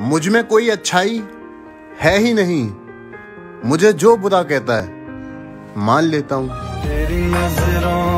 मुझमें कोई अच्छाई है ही नहीं। मुझे जो बुरा कहता है, मान लेता हूँ। तेरी नज़रों